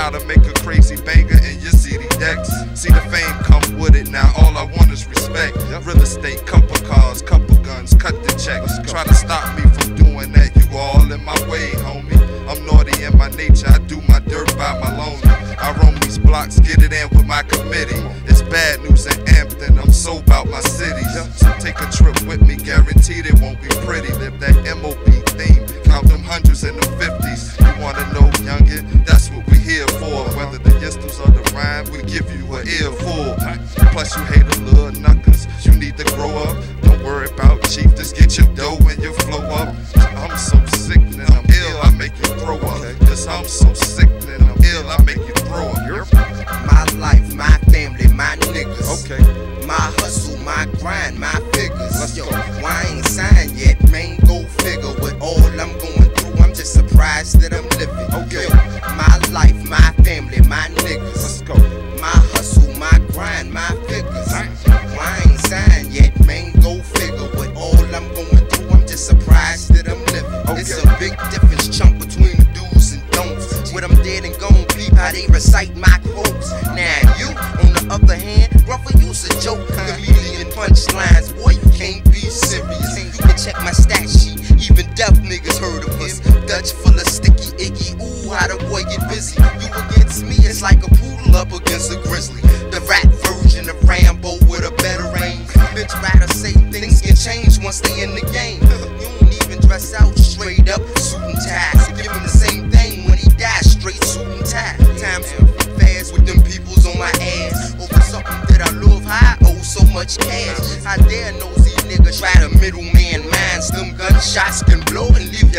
how to make a crazy banger in your CD decks. See the fame come with it now. All I want is respect. Real estate, couple cars, couple guns, cut the check. Try to stop me from doing that. You all in my way, homie. I'm naughty in my nature. I do my dirt by my lonely. I roam these blocks, get it in with my committee. It's bad news in Hampton. I'm so about my city. So take a trip with me, guaranteed it won't be pretty. Live that MOB theme, count them hundreds in them how they recite my quotes. Now you, on the other hand, brother, you's a joke. Comedian punchlines, boy, you can't be serious. You can check my stat sheet, even deaf niggas heard of us. Dutch full of sticky icky, ooh, how the boy get busy. You against me, it's like a poodle up against a grizzly. The rat version of Rambo with a better aim. Bitch, rather say things can change once they in the game. You don't even dress out straight up, suit and tie. Much cash. I dare nosy niggas try to middleman minds. Them gunshots can blow and leave